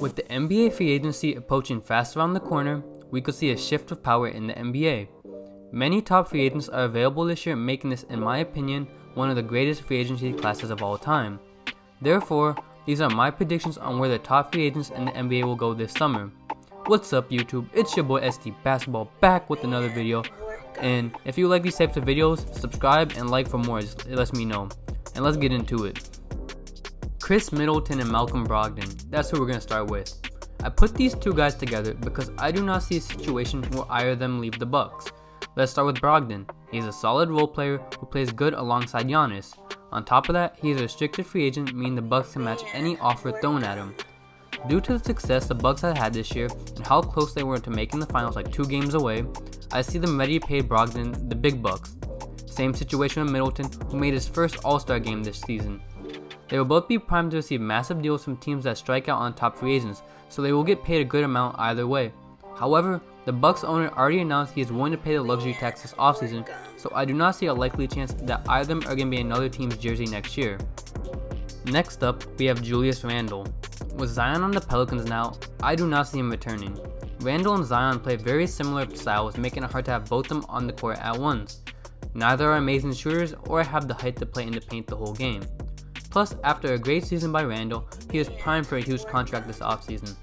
With the NBA free agency approaching fast around the corner, we could see a shift of power in the NBA. Many top free agents are available this year, making this, in my opinion, one of the greatest free agency classes of all time. Therefore, these are my predictions on where the top free agents in the NBA will go this summer. What's up YouTube, it's your boy SD Basketball back with another video. And if you like these types of videos, subscribe and like for more, it lets me know. And let's get into it. Khris Middleton and Malcolm Brogdon, that's who we're going to start with. I put these two guys together because I do not see a situation where either of them leave the Bucks. Let's start with Brogdon. He's a solid role player who plays good alongside Giannis. On top of that, he is a restricted free agent, meaning the Bucks can match any offer thrown at him. Due to the success the Bucks had had this year and how close they were to making the finals like two games away, I see them ready to pay Brogdon the big bucks. Same situation with Middleton, who made his first All-Star game this season. They will both be primed to receive massive deals from teams that strike out on top free agents, so they will get paid a good amount either way. However, the Bucks owner already announced he is willing to pay the luxury tax this offseason, so I do not see a likely chance that either of them are going to be another team's jersey next year. Next up, we have Julius Randle. With Zion on the Pelicans now, I do not see him returning. Randle and Zion play very similar styles, making it hard to have both of them on the court at once. Neither are amazing shooters or have the height to play in the paint the whole game. Plus, after a great season by Randle, he is primed for a huge contract this offseason.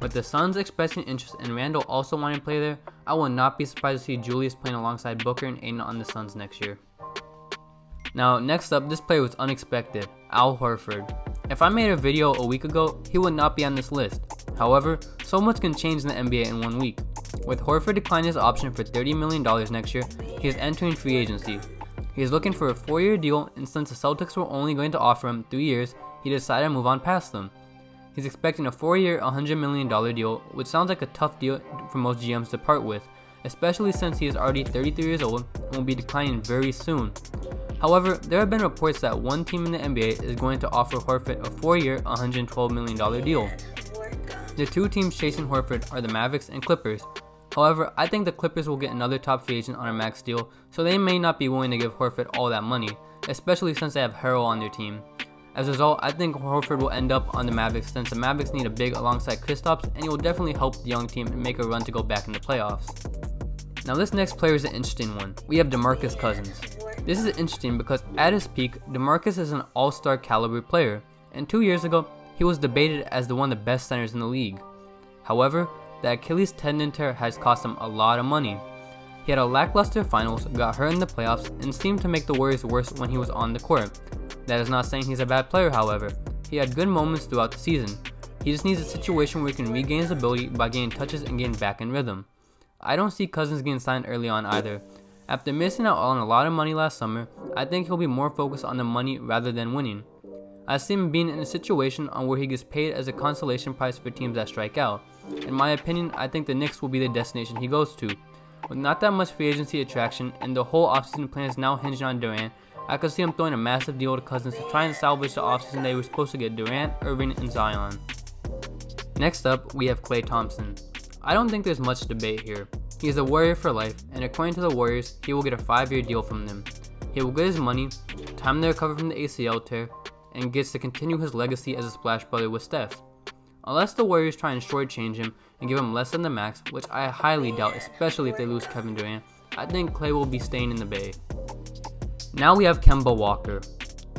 With the Suns expressing interest and Randle also wanting to play there, I will not be surprised to see Julius playing alongside Booker and Ayton on the Suns next year. Now, next up, this player was unexpected, Al Horford. If I made a video a week ago, he would not be on this list. However, so much can change in the NBA in one week. With Horford declining his option for $30 million next year, he is entering free agency, he is looking for a 4-year deal and since the Celtics were only going to offer him 3 years, he decided to move on past them. He's expecting a 4-year, $100 million deal, which sounds like a tough deal for most GMs to part with, especially since he is already 33 years old and will be declining very soon. However, there have been reports that one team in the NBA is going to offer Horford a 4-year, $112 million deal. The two teams chasing Horford are the Mavericks and Clippers, However, I think the Clippers will get another top free agent on a max deal, so they may not be willing to give Horford all that money, especially since they have Harrell on their team. As a result, I think Horford will end up on the Mavericks since the Mavericks need a big alongside Kristaps and he will definitely help the young team and make a run to go back in the playoffs. Now this next player is an interesting one. We have DeMarcus Cousins. This is interesting because at his peak, DeMarcus is an all-star caliber player, and two years ago, he was debated as the one of the best centers in the league. However, the Achilles tendon tear has cost him a lot of money. He had a lackluster finals, got hurt in the playoffs, and seemed to make the Warriors worse when he was on the court. That is not saying he's a bad player, however. He had good moments throughout the season. He just needs a situation where he can regain his ability by getting touches and getting back in rhythm. I don't see Cousins getting signed early on either. After missing out on a lot of money last summer, I think he'll be more focused on the money rather than winning. I see him being in a situation on where he gets paid as a consolation prize for teams that strike out. In my opinion, I think the Knicks will be the destination he goes to. With not that much free agency attraction and the whole offseason plan is now hinged on Durant, I could see him throwing a massive deal to Cousins to try and salvage the offseason they were supposed to get Durant, Irving, and Zion. Next up, we have Klay Thompson. I don't think there's much debate here. He is a Warrior for life, and according to the Warriors, he will get a 5 year deal from them. He will get his money, time to recover from the ACL tear, and gets to continue his legacy as a splash brother with Steph. Unless the Warriors try and shortchange him and give him less than the max, which I highly doubt, especially if they lose Kevin Durant, I think Klay will be staying in the Bay. Now we have Kemba Walker.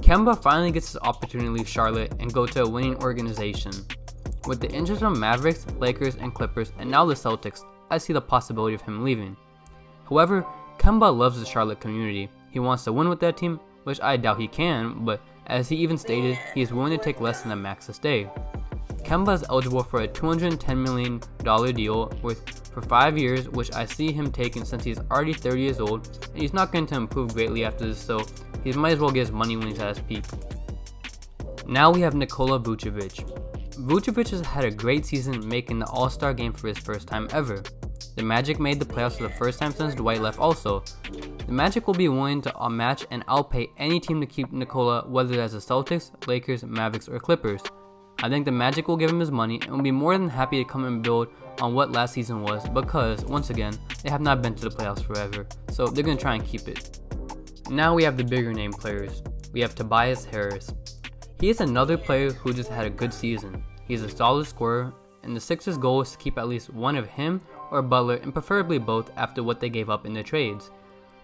Kemba finally gets his opportunity to leave Charlotte and go to a winning organization. With the interest from Mavericks, Lakers, and Clippers, and now the Celtics, I see the possibility of him leaving. However, Kemba loves the Charlotte community. He wants to win with that team, which I doubt he can, but as he even stated, he is willing to take less than the max to stay. Kemba is eligible for a $210 million deal with for 5 years, which I see him taking since he's already 30 years old, and he's not going to improve greatly after this, so he might as well get his money when he's at his peak. Now we have Nikola Vucevic. Vucevic has had a great season making the All-Star game for his first time ever. The Magic made the playoffs for the first time since Dwight left also. The Magic will be willing to match and outpay any team to keep Nikola, whether that's the Celtics, Lakers, Mavericks, or Clippers. I think the Magic will give him his money and will be more than happy to come and build on what last season was because, once again, they have not been to the playoffs forever, so they're going to try and keep it. Now we have the bigger name players. We have Tobias Harris. He is another player who just had a good season. he's a solid scorer, and the Sixers' goal is to keep at least one of him or Butler, and preferably both after what they gave up in the trades.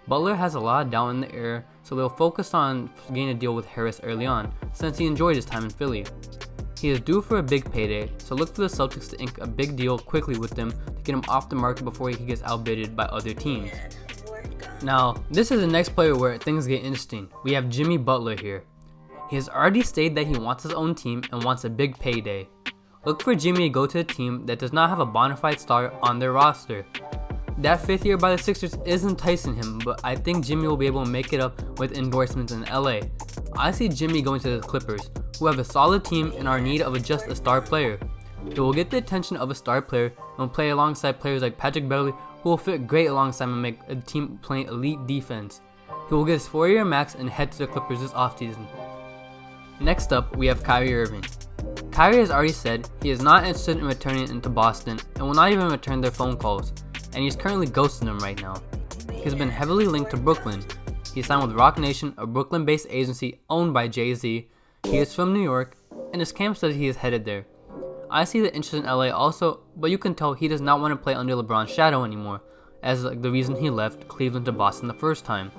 Butler has a lot of doubt in the air, so they'll focus on getting a deal with Harris early on, since he enjoyed his time in Philly. He is due for a big payday, so look for the Celtics to ink a big deal quickly with him to get him off the market before he gets outbidded by other teams. Now, this is the next player where things get interesting. We have Jimmy Butler here. He has already stated that he wants his own team and wants a big payday. Look for Jimmy to go to a team that does not have a bona fide star on their roster. That fifth year by the Sixers is enticing him, but I think Jimmy will be able to make it up with endorsements in LA. I see Jimmy going to the Clippers, who have a solid team and are in need of just a star player. He will get the attention of a star player and will play alongside players like Patrick Beverley, who will fit great alongside and make a team playing elite defense. He will get his 4 year max and head to the Clippers this offseason. Next up, we have Kyrie Irving. Kyrie has already said he is not interested in returning into Boston and will not even return their phone calls and he's currently ghosting them right now. He's been heavily linked to Brooklyn. He signed with Roc Nation, a Brooklyn based agency owned by Jay Z. He is from New York, and his camp says he is headed there. I see the interest in LA also, but you can tell he does not want to play under LeBron's shadow anymore, as the reason he left Cleveland to Boston the first time.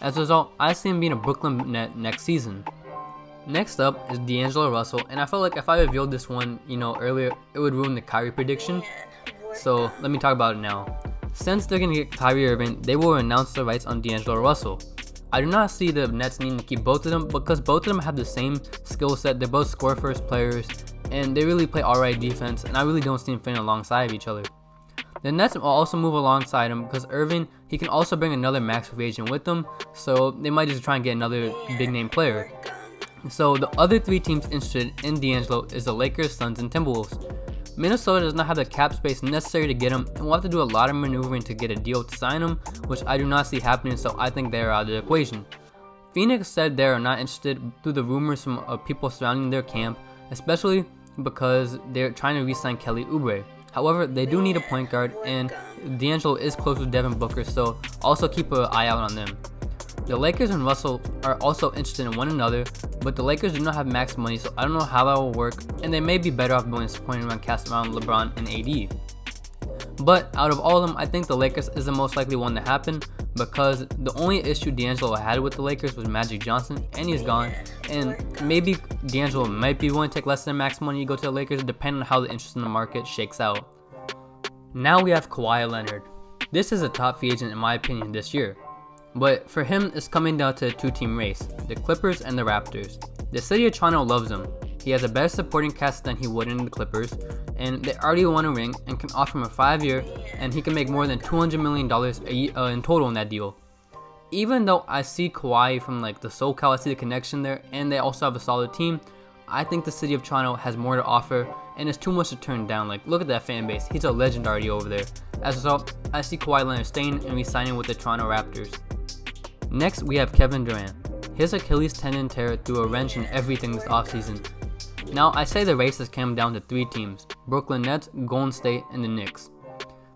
As a result, I see him being a Brooklyn net next season. Next up is D'Angelo Russell, and I felt like if I revealed this one, you know, earlier, it would ruin the Kyrie prediction. So let me talk about it now. Since they're gonna get Kyrie Irving, they will announce the rights on D'Angelo Russell. I do not see the Nets needing to keep both of them because both of them have the same skill set. They're both score first players and they really play alright defense, and I really don't see them fitting alongside of each other. The Nets will also move alongside him because Irving, he can also bring another max free agent with them, so they might just try and get another big name player. So the other three teams interested in D'Angelo is the Lakers, Suns, and Timberwolves. Minnesota does not have the cap space necessary to get him and will have to do a lot of maneuvering to get a deal to sign him, which I do not see happening, so I think they are out of the equation. Phoenix said they are not interested through the rumors from uh, people surrounding their camp, especially because they're trying to re-sign Kelly Oubre. However, they do need a point guard, and D'Angelo is close with Devin Booker, so also keep an eye out on them. The Lakers and Russell are also interested in one another, but the Lakers do not have max money, so I don't know how that will work, and they may be better off building supporting run cast around LeBron and AD. But out of all of them, I think the Lakers is the most likely one to happen because the only issue D'Angelo had with the Lakers was Magic Johnson, and he's gone. And maybe D'Angelo might be willing to take less than max money to go to the Lakers, depending on how the interest in the market shakes out. Now we have Kawhi Leonard. This is a top free agent in my opinion this year. But for him, it's coming down to a two team race the Clippers and the Raptors. The city of Toronto loves him. He has a better supporting cast than he would in the Clippers, and they already won a ring and can offer him a five year, and he can make more than $200 million uh, in total in that deal. Even though I see Kawhi from like the SoCal, I see the connection there, and they also have a solid team. I think the city of Toronto has more to offer, and it's too much to turn down. Like, look at that fan base. He's a legend already over there. As a result, I see Kawhi Leonard staying and re-signing with the Toronto Raptors. Next, we have Kevin Durant. His Achilles tendon tear threw a wrench in everything this offseason. Now, I say the race has come down to three teams Brooklyn Nets, Golden State, and the Knicks.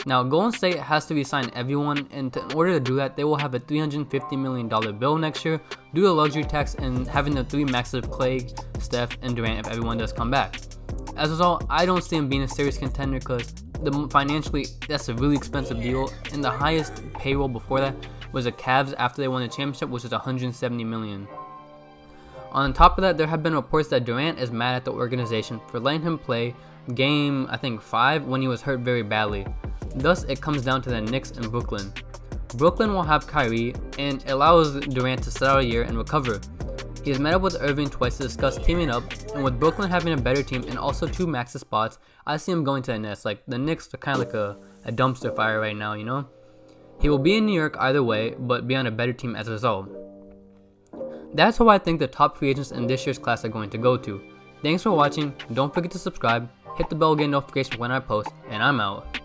Now, Golden State has to resign everyone, and in order to do that, they will have a $350 million bill next year due to luxury tax and having the three maxes of Klay, Steph, and Durant if everyone does come back. As a result, I don't see him being a serious contender because the financially that's a really expensive deal, and the highest payroll before that was the Cavs after they won the championship, which is 170 million. On top of that, there have been reports that Durant is mad at the organization for letting him play game, I think, 5 when he was hurt very badly. Thus, it comes down to the Knicks and Brooklyn. Brooklyn will have Kyrie and allows Durant to sit out a year and recover. He has met up with Irving twice to discuss teaming up, and with Brooklyn having a better team and also two max spots, I see him going to the Nets. Like the Knicks are kind of like a, a dumpster fire right now, you know. He will be in New York either way, but be on a better team as a result. That's who I think the top free agents in this year's class are going to go to. Thanks for watching, don't forget to subscribe, hit the bell to get notifications when I post, and I'm out.